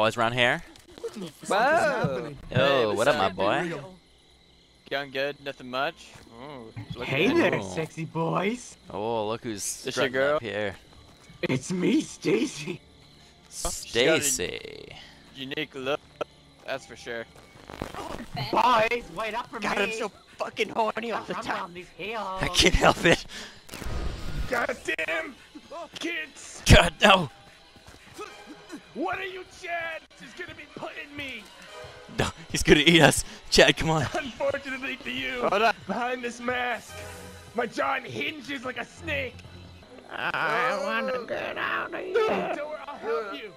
Any boys around here? Whoa! Oh, what up, my boy? Going good, nothing much. Ooh, Hey at there, Cool. sexy boys. Oh, look who's This your strutting girl? up here. It's me, Stacy. she got a- Stacy. Unique look, that's for sure. Boys, wait up for God, me. I'm so fucking horny all the I'm time. on these hills. I can't help it. God damn, kids! God, no. What are you, Chad? He's gonna be putting me. No, he's gonna eat us. Chad, come on. Unfortunately for you, Hold on. behind this mask, my jaw hinges like a snake. I wanna get out of Don't here. worry, I'll help you.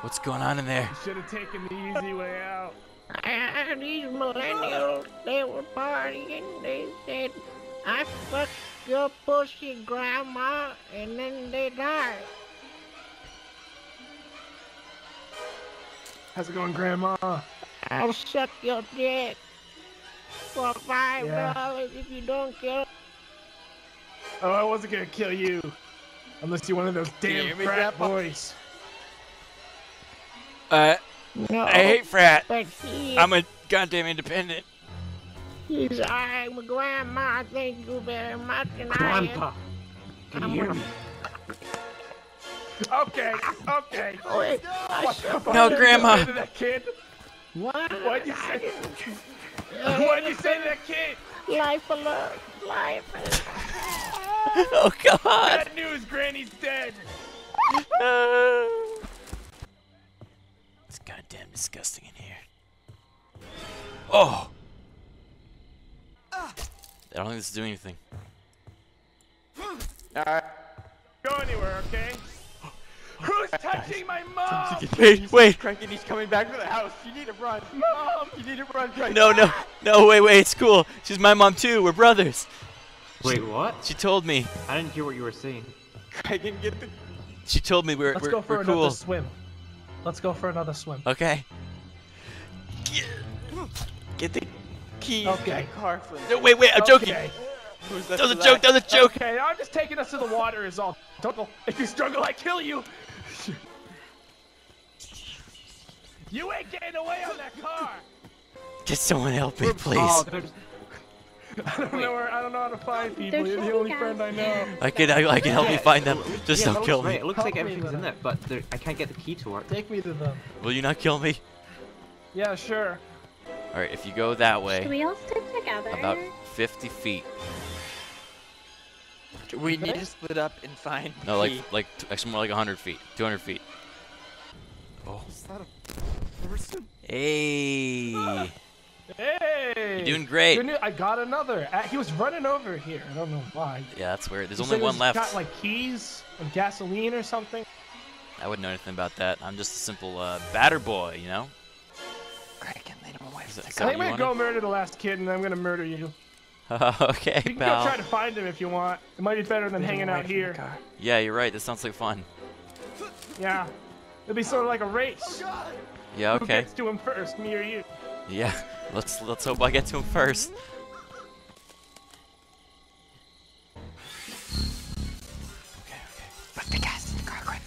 What's going on in there? Should have taken the easy way out. And these millennials, they were partying. They said, I fucked your pussy, grandma, and then they died. How's it going, Grandma? I'll suck your dick for five Yeah. dollars if you don't kill. Oh, I wasn't gonna kill you. Unless you're one of those damn me, frat Grandpa? boys. Uh, No, I hate frat. but he, I'm a goddamn independent. he's I'm a grandma. Thank you very much, and Grandpa. Can you hear me? Okay, okay. Wait, What the fuck No, did you Grandma. to that kid? what? What'd you say? What'd you say to that kid? Life alone. life. alert. Oh God. Bad news, Granny's dead. It's goddamn disgusting in here. Oh. I don't think this is doing anything. Alright. Go anywhere, okay? Who's touching my mom? Wait, wait. Cranky, he's coming back to the house. You need to run. Mom, you need to run. Cranky. No, no, no. Wait, wait. It's cool. She's my mom too. We're brothers. Wait, what? She told me. I didn't hear what you were saying. Cranky, get the. She told me we're cool. Let's we're, go for another cool. swim. Let's go for another swim. Okay. Get the keys. Okay. car, Flynn. No, wait, wait. I'm joking. Okay. Who's That was a joke. That was a joke. Okay, I'm just taking us to the water is all. Don't go. If you struggle, I kill you. You ain't getting away on that car. Can someone help me, please? Oh. I don't know where. I don't know how to find people. There's You're the only guys friend I know. I can I, I can help you find them. Just yeah, don't kill looks right. me. It looks like Help me, everything's in there, but there, I can't get the key to work. Take me to them. Will you not kill me? Yeah, sure. All right. If you go that Should way, we all stick together? about 50 feet. We need to split up and find. No, like key. like actually more like 100 feet. 200 feet. Oh. Is that a person? Hey. Hey. You're doing great. Good news, I got another. Uh, He was running over here. I don't know why. Yeah, that's weird. There's He only one left. Got like keys and gasoline or something. I wouldn't know anything about that. I'm just a simple uh, batter boy, you know? Cranky, lead him away Is from that- the is car. that I'm gonna go murder the last kid, and I'm gonna murder you. okay, You can go try to find him if you want. It might be better than Lead hanging out here. Yeah, you're right. This sounds like fun. Yeah. It'll be sort of like a race. Oh, yeah, Who okay. gets to him first, me or you? Yeah. Let's let's hope I get to him first. Okay, okay. Put the gas in the car, quick.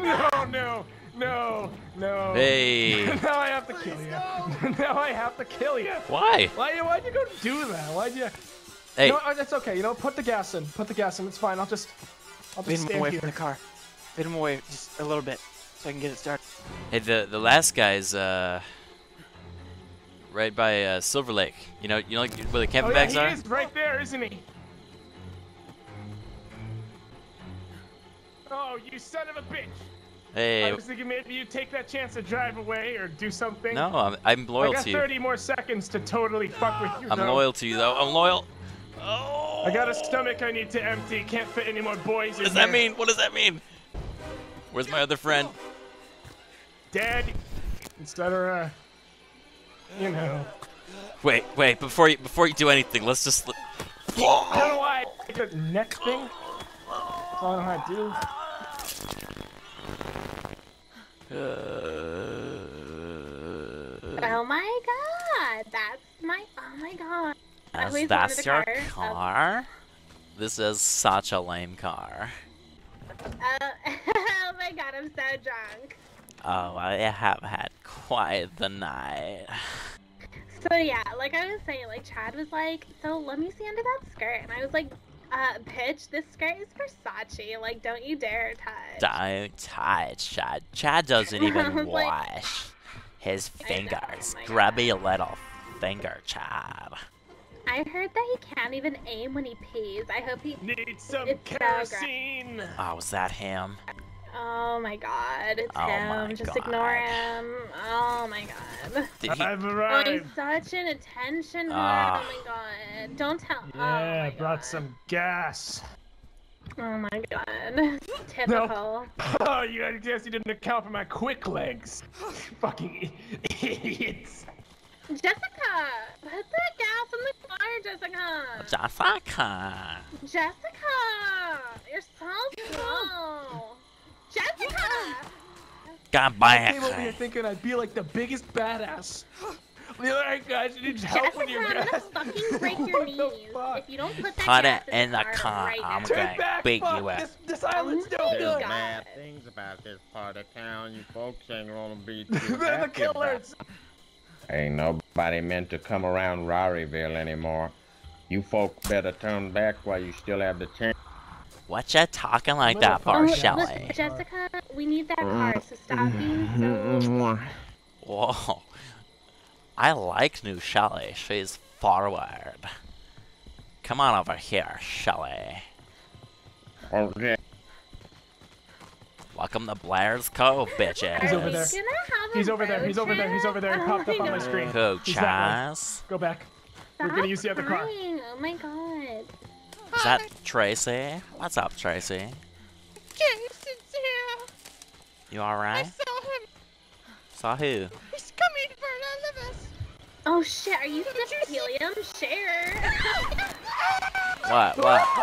no, no, no, no. Hey. now I have to kill you. now I have to kill you. Why? Why you? Why'd you go do that? Why'd you? Hey. You know, what, it's okay. You know, put the gas in. Put the gas in. It's fine. I'll just, I'll Lead just him stand away here. from the car. Lead him away just a little bit so I can get it started. Hey, the the last guy's uh right by uh, Silver Lake. You know, you know like where the Oh camping yeah, bags he are? is right there, isn't he? Oh, you son of a bitch! I Hey. was thinking maybe you take that chance to drive away or do something. No, I'm I'm I loyal got to you. 30 more seconds to totally fuck with you. I'm though. loyal to you though. I'm loyal. Oh. I got a stomach I need to empty. Can't fit any more boys What does that mean? What does that mean? Where's my other friend? Dead. instead of, uh, you know. Wait, wait. Before you before you do anything, let's just. I don't know why. Neck thing. That's all I know how to do. Uh, Oh my god, that's my. Oh my god. that's that's your car. car. This is such a lame car. Uh, oh my god, I'm so drunk. Oh, I have had quite the night. So yeah, like I was saying, like Chad was like, so let me see under that skirt, and I was like, uh, bitch, this skirt is Versace. Like, don't you dare touch. Don't touch Chad. Chad doesn't even was like- wash his I know, fingers. oh my Grubby little finger, Chad. I heard that he can't even aim when he pees. I hope he. needs some It's so kerosene. Oh, was that him? Oh my god, it's Oh him. Just ignore him. Oh my god. Did he? I've Oh, he's such an attention whore. Ah. Oh my god. Don't tell. oh Yeah, my brought God. some gas. Oh my god. Typical. Oh, you I guess you didn't account for my quick legs. Fucking idiots. Jessica! Put that gas in the car, Jessica! Jessica. Jessica! You're so slow! Jessica! Got I came over here back. thinking I'd be like the biggest badass. Alright guys, you need help Jessica, with your I'm gonna gas. fucking break your knees. Fuck? If you don't put that Put it in the car, car. right I'm now. gonna Turn back, beat fuck. you up. This, this island's Oh no my good. God. Mad things about this part of town. You folks ain't gonna be too They're the happy about. killers. Ain't nobody meant to come around Raryville anymore. You folk better turn back while you still have the chance. What you talking like that for, Oh, Shelly? Jessica, we need that car, so stop mm-hmm. being so... Whoa. I like new Shelly. She's forward. Come on over here, Shelly. Okay. Welcome to Blair's Cove, bitches. He's over there. gonna have a He's over there. He's over there. He's over there. He popped Oh up on my screen. Who, He's that way. Chaz? Go back. We're gonna use the other car. Oh my god. Is that Tracy? What's up, Tracy? Jason's here. You alright? I saw him. Saw who? He's coming for none of us. Oh shit, are you sniffing helium? Share. What? What? Oh,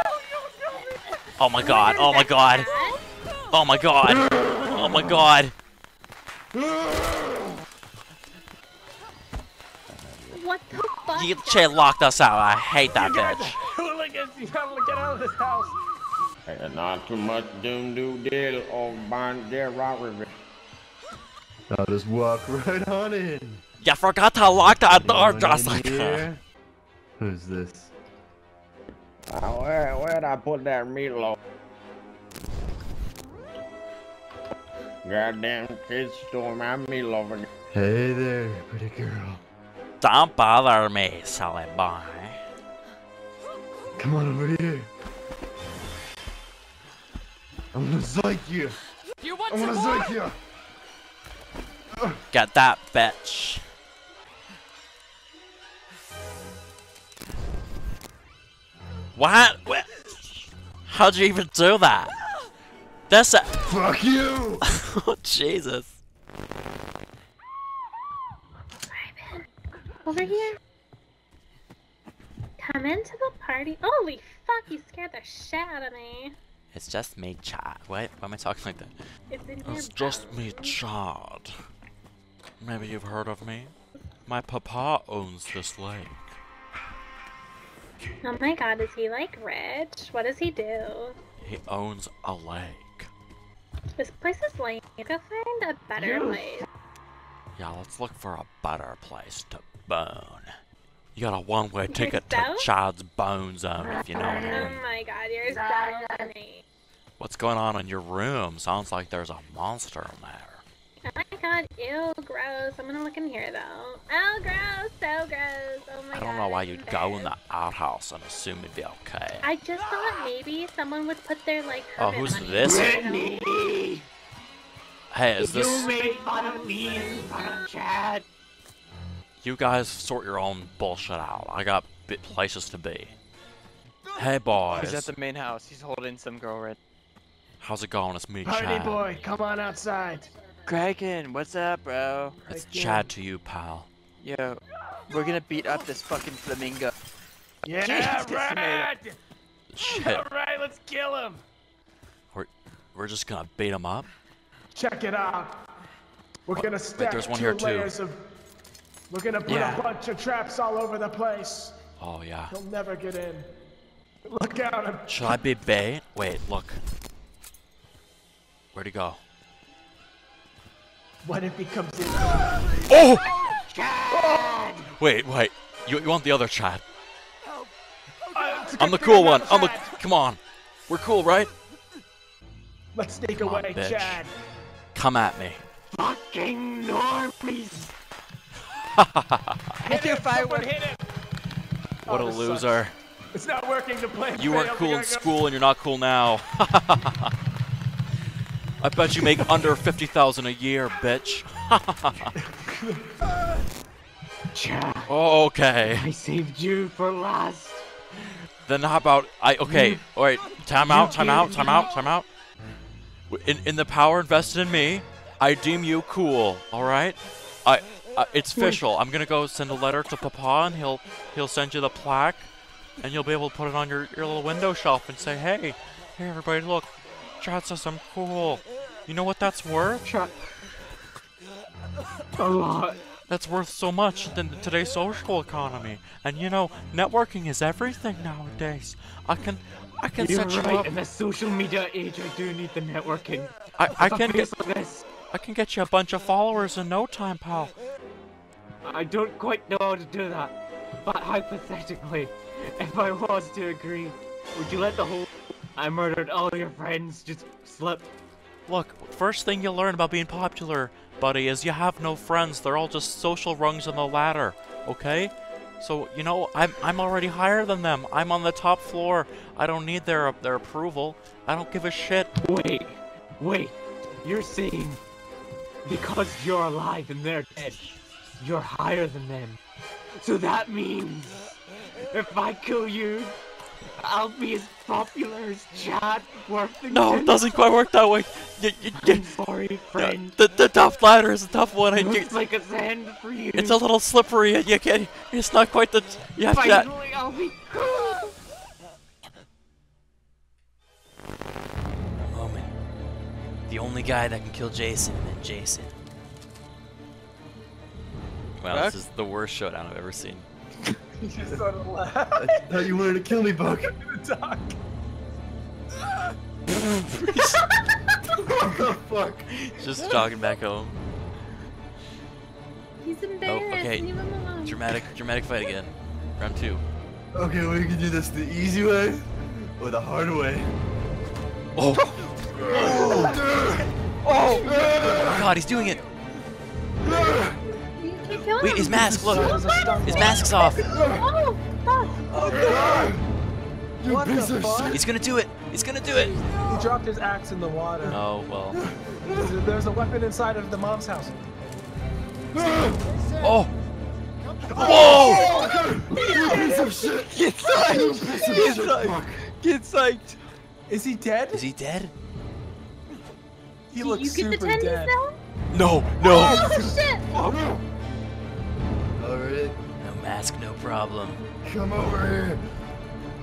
oh my god, oh my god, oh my god, oh my god. What the fuck? You, she locked us out. I hate that bitch. Hooligans, you gotta get out of this house. Hey, not too much doom do deal over behind there Raryville. I'll just walk right on in. You forgot to lock that door, Going in Jessica. here. Who's this? Oh, where, where'd I put that meatloaf? Goddamn kids stole my meatloaf again. Hey there, pretty girl. Don't bother me, silly boy. Come on over here. I'm gonna psych you. You want I'm gonna more? psych you. Get that bitch. What? What? How'd you even do that? That's a- Fuck you. oh, Jesus. Over here. Come into the party. Holy fuck, you scared the shit out of me. It's just me, Chad. Wait, why am I talking like that? It's in. It's just me, Chad. Maybe you've heard of me? My papa owns this lake. Oh my god, is he like rich? What does he do? He owns a lake. This place is lame. Go find a better place. Yeah, let's look for a better place to bone. You got a one-way ticket to Yourself? Chad's Bone Zone, if you know what I mean. Oh mean. my god, you're so funny. What's going on in your room? Sounds like there's a monster in there. Oh my god, ew, gross. I'm gonna look in here though. Oh, gross, so gross. Oh my god. I don't know why you'd go in the embarrassed. outhouse and assume it'd be okay. I just thought maybe someone would put their like. Oh, who's money this? in it. Hey, is this... You made fun of me in front of Chad. You guys sort your own bullshit out. I got bit places to be. Hey boys, He's at the main house. He's holding some girl right. how's it going? It's me, Party Chad. boy, come on outside. Kraken, what's up, bro? It's Again. Chad to you, pal. Yo, we're gonna beat up this fucking flamingo. Yeah, Jesus, right. Shit, All right, let's kill him. we're we're just gonna beat him up? Check it out. We're gonna stack there's one two here, too. layers of. We're gonna put Yeah. a bunch of traps all over the place. Oh yeah. He'll never get in. Look out! I'm Should I be bait? Wait, look. Where'd he go? What if he comes in? Oh! Wait, wait. You, you want the other Chad? I'm the cool one. I'm the. Come on. We're cool, right? Let's sneak Come on, away, bitch. Chad. Come at me. Fucking normies! Hit him, someone hit him! What oh, a Oh, this loser. It's not working. The plan You weren't cool in gotta go- school and you're not cool now. I bet you make under 50,000 a year, bitch. Chad, oh, okay. I saved you for last. Then how about I okay, alright, time out, time out, time out, time out. In in the power invested in me, I deem you cool, alright? I uh, it's official. I'm gonna go send a letter to Papa and he'll he'll send you the plaque and you'll be able to put it on your, your little window shelf and say, Hey, hey everybody look, Chad says I'm cool. You know what that's worth? Chad. A lot. That's worth so much in today's social economy. And you know, networking is everything nowadays. I can I can You're set you right, up. in the social media age, I do need the networking. I, I can get like this, I can get you a bunch of followers in no time, pal. I don't quite know how to do that. But hypothetically, if I was to agree, would you let the whole I murdered all your friends just slip? Look, first thing you'll learn about being popular, buddy, is you have no friends. They're all just social rungs on the ladder, okay? So, you know, I'm I'm already higher than them. I'm on the top floor. I don't need their their approval. I don't give a shit. Wait, wait. You're saying because you're alive and they're dead, you're higher than them. So that means if I kill you, I'll be as popular as Chad Worthington. No, it doesn't quite work that way. You, you, you, I'm sorry, friend. the, the top ladder is a tough one. and you- Looks like a sand for you. it's a little slippery. and You can't. It's not quite the. You have to. Finally, I'll be cool. moment. The only guy that can kill Jason and then Jason. Wow, Buck? this is the worst showdown I've ever seen. He just started laughing. I thought you wanted to kill me, Buck. the doc. what the fuck? Just jogging back home. He's oh, embarrassed. Oh, okay. Leave him alone. Dramatic, dramatic fight again. Round two. Okay, we can do this the easy way or the hard way. Oh, oh. oh! oh God, he's doing it. You can't kill him. Wait, his mask. Look, That was a stunt. his mask's off. Oh, fuck. Oh god! You What the fuck? He's gonna do it. He's gonna do it. He dropped his axe in the water. Oh well. There's, there's a weapon inside of the mom's house. Oh. Whoa! You piece of shit! Get psyched! Get psyched! Get psyched! Is he dead? Is he dead? He Do looks you get the super tendies dead. now? No, no. Oh, shit. Mask, no problem. come over here.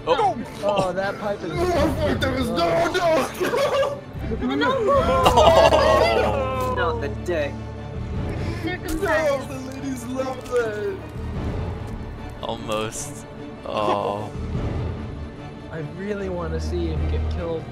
Oh. Oh, that pipe is. Oh fuck, there was no, no! Oh. Not the day. No, the ladies love that. Almost. Oh. I really want to see him get killed.